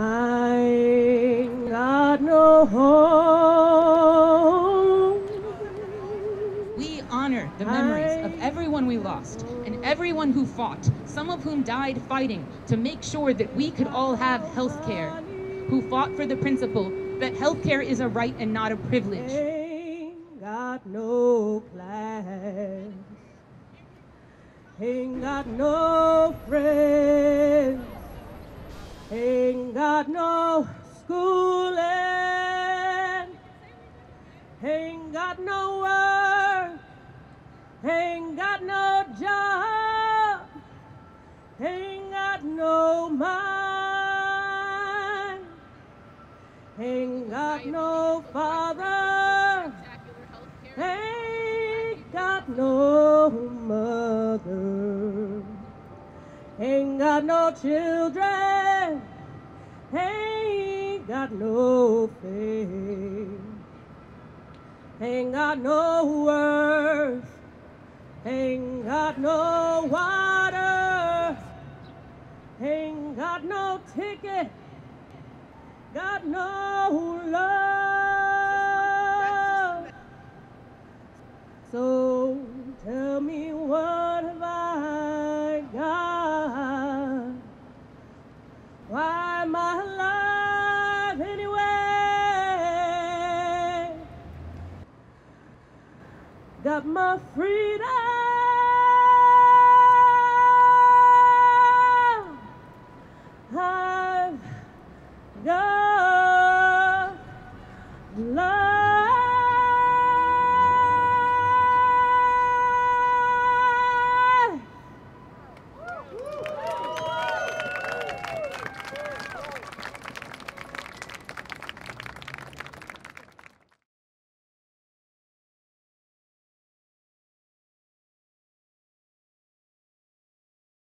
I ain't got no home. We honor the memories of everyone we lost and everyone who fought, some of whom died fighting to make sure that we could all have health care, who fought for the principle that health care is a right and not a privilege. Ain't got no class. Ain't got no friends. Ain't got no schooling. Ain't got no work. Ain't got no job. Ain't got no mind. Ain't got no father. Ain't got no mother. Ain't got no children. Got no faith. Ain't got no worth. Ain't got no water. Ain't got no ticket. Got no love. So tell me what have I got? Why my I Got my freedom.